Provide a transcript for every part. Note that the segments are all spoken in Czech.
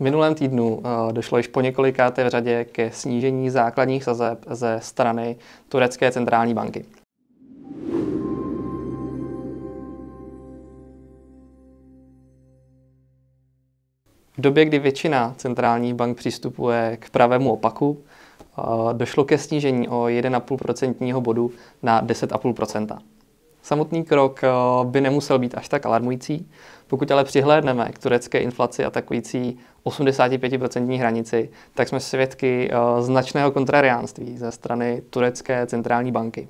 V minulém týdnu eh, došlo již po několikáté v řadě ke snížení základních sazeb ze strany turecké centrální banky. V době, kdy většina centrálních bank přistupuje k pravému opaku, eh, došlo ke snížení o 1,5% bodu na 10,5%. Samotný krok eh, by nemusel být až tak alarmující, pokud ale přihlédneme k turecké inflaci atakující 85% hranici, tak jsme svědky eh, značného kontrariánství ze strany turecké centrální banky.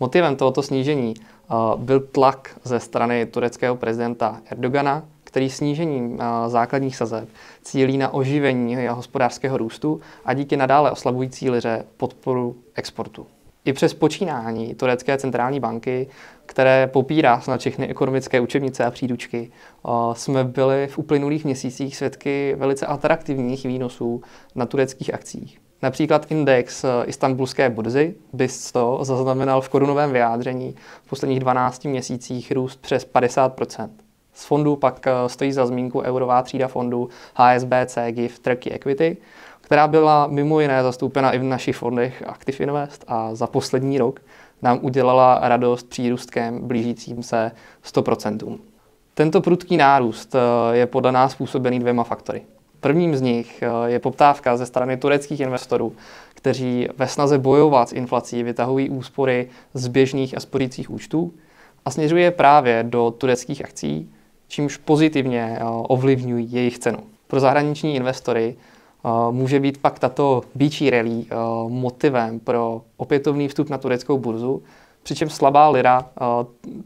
Motivem tohoto snížení eh, byl tlak ze strany tureckého prezidenta Erdogana, který snížením základních sazeb cílí na oživení hospodářského růstu a díky nadále oslabující liře podporu exportu. I přes počínání turecké centrální banky, které popírá snad všechny ekonomické učebnice a příručky, jsme byli v uplynulých měsících svědky velice atraktivních výnosů na tureckých akcích. Například index e, istambulské burzy BIS 100 zaznamenal v korunovém vyjádření v posledních 12 měsících růst přes 50 Z fondu pak e, stojí za zmínku eurová třída fondu HSBC GIF Turkey Equity, která byla mimo jiné zastoupena i v našich fondech Active Invest a za poslední rok nám udělala radost přírůstkem blížícím se 100%. Tento prudký nárůst eh, je podle nás způsobený dvěma faktory. Prvním z nich eh, je poptávka ze strany tureckých investorů, kteří ve snaze bojovat s inflací vytahují úspory z běžných a spořících účtů a směřuje právě do tureckých akcí, čímž pozitivně eh, ovlivňují jejich cenu. Pro zahraniční investory může být pak tato bíčí rally motivem pro opětovný vstup na tureckou burzu, přičemž slabá lira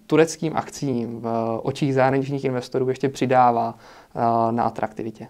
tureckým akcím v očích zahraničních investorů ještě přidává na atraktivitě.